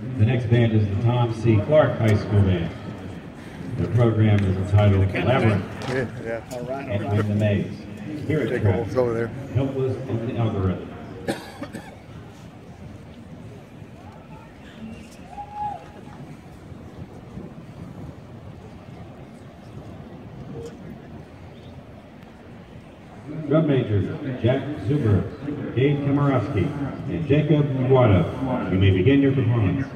The next band is the Tom C. Clark High School Band. The program is entitled Labyrinth, Yeah, yeah. The Maze. Here it comes over there. Helpless in the Algorithm. Drum majors, Jack Zuber, Dave Kamarowski, and Jacob Wada. You may begin your performance.